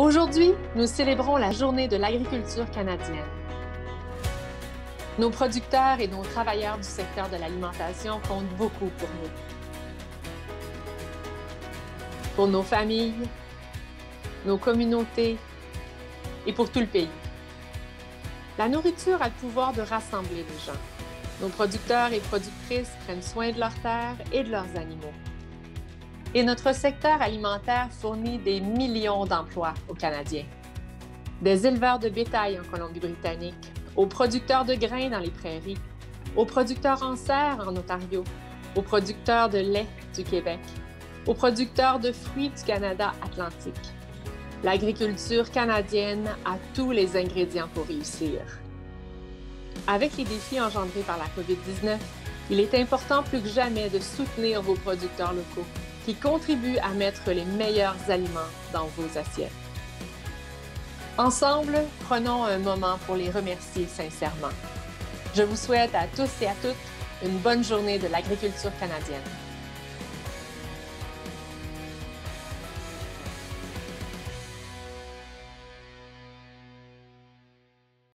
Aujourd'hui, nous célébrons la journée de l'agriculture canadienne. Nos producteurs et nos travailleurs du secteur de l'alimentation comptent beaucoup pour nous. Pour nos familles, nos communautés et pour tout le pays. La nourriture a le pouvoir de rassembler les gens. Nos producteurs et productrices prennent soin de leurs terres et de leurs animaux. Et notre secteur alimentaire fournit des millions d'emplois aux Canadiens. Des éleveurs de bétail en Colombie-Britannique, aux producteurs de grains dans les prairies, aux producteurs en serre en Ontario, aux producteurs de lait du Québec, aux producteurs de fruits du Canada atlantique. L'agriculture canadienne a tous les ingrédients pour réussir. Avec les défis engendrés par la COVID-19, il est important plus que jamais de soutenir vos producteurs locaux qui contribuent à mettre les meilleurs aliments dans vos assiettes. Ensemble, prenons un moment pour les remercier sincèrement. Je vous souhaite à tous et à toutes une bonne journée de l'agriculture canadienne.